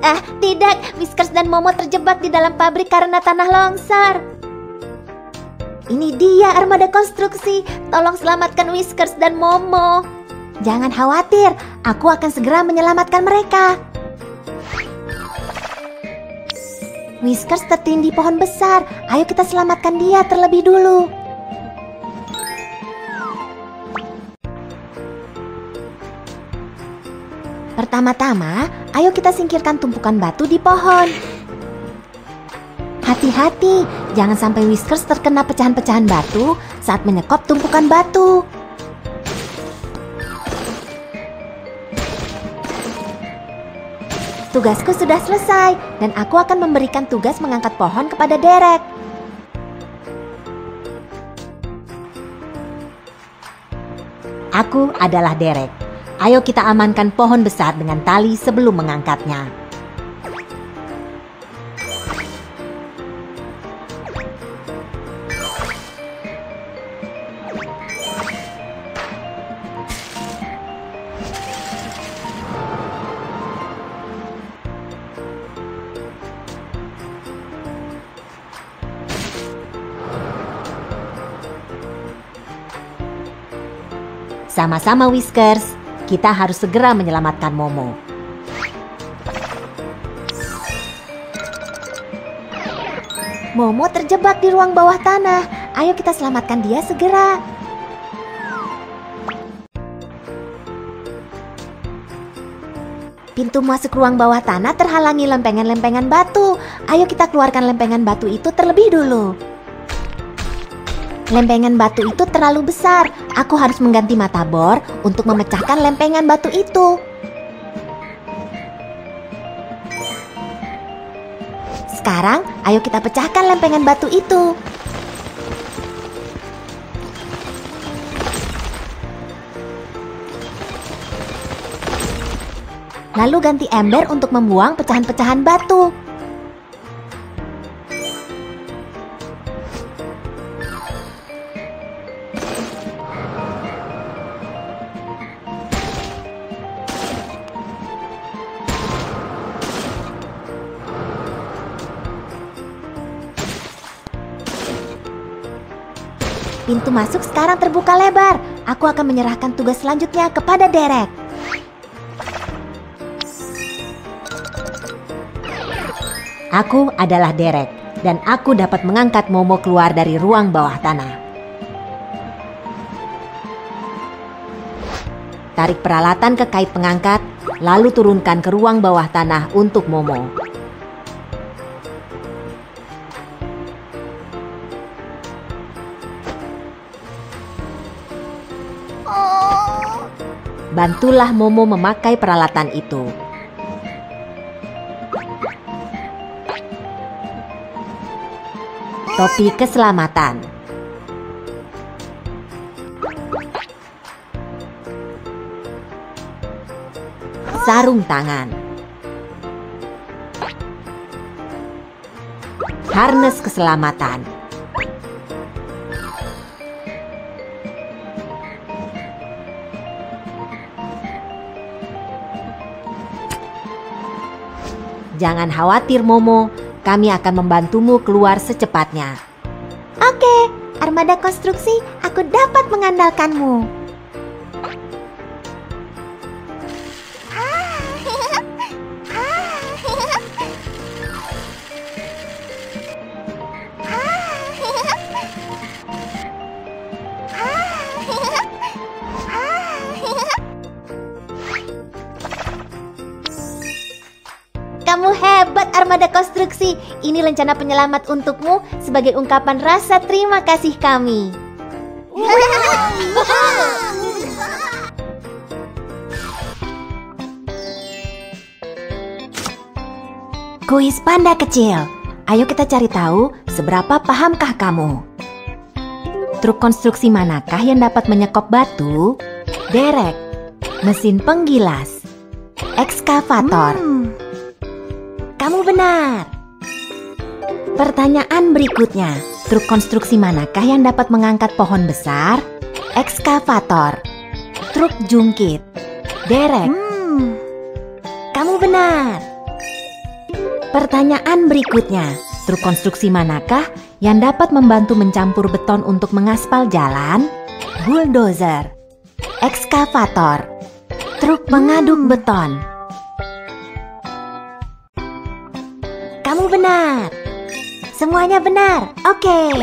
Ah, tidak, Whiskers dan Momo terjebak di dalam pabrik karena tanah longsor. Ini dia armada konstruksi. Tolong selamatkan Whiskers dan Momo. Jangan khawatir, aku akan segera menyelamatkan mereka. Whiskers tertindih pohon besar. Ayo kita selamatkan dia terlebih dulu. Pertama-tama, ayo kita singkirkan tumpukan batu di pohon. Hati-hati, jangan sampai Whiskers terkena pecahan-pecahan batu saat menyekop tumpukan batu. Tugasku sudah selesai dan aku akan memberikan tugas mengangkat pohon kepada Derek. Aku adalah Derek. Ayo kita amankan pohon besar dengan tali sebelum mengangkatnya. Sama-sama Whiskers, kita harus segera menyelamatkan Momo. Momo terjebak di ruang bawah tanah. Ayo kita selamatkan dia segera. Pintu masuk ruang bawah tanah terhalangi lempengan-lempengan batu. Ayo kita keluarkan lempengan batu itu terlebih dulu. Lempengan batu itu terlalu besar. Aku harus mengganti mata bor untuk memecahkan lempengan batu itu. Sekarang, ayo kita pecahkan lempengan batu itu. Lalu ganti ember untuk membuang pecahan-pecahan batu. Pintu masuk sekarang terbuka lebar. Aku akan menyerahkan tugas selanjutnya kepada Derek. Aku adalah Derek dan aku dapat mengangkat Momo keluar dari ruang bawah tanah. Tarik peralatan ke kait pengangkat, lalu turunkan ke ruang bawah tanah untuk Momo. Bantulah Momo memakai peralatan itu. Topi keselamatan. Sarung tangan. Harness keselamatan. Jangan khawatir Momo, kami akan membantumu keluar secepatnya. Oke, armada konstruksi, aku dapat mengandalkanmu. Armada konstruksi. Ini rencana penyelamat untukmu sebagai ungkapan rasa terima kasih kami. Kuis panda kecil. Ayo kita cari tahu seberapa pahamkah kamu. Truk konstruksi manakah yang dapat menyekop batu? Derek, mesin penggilas, ekskavator. Kamu benar. Pertanyaan berikutnya, truk konstruksi manakah yang dapat mengangkat pohon besar? Ekskavator, truk jungkit, derek. Kamu benar. Pertanyaan berikutnya, truk konstruksi manakah yang dapat membantu mencampur beton untuk mengaspal jalan? Bulldozer, ekskavator, truk mengaduk beton. Kamu benar. Semuanya benar. Oke.